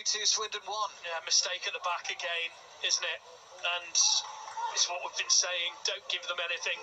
Rugby 2, Swindon 1. Yeah, mistake at the back again, isn't it? And it's what we've been saying. Don't give them anything.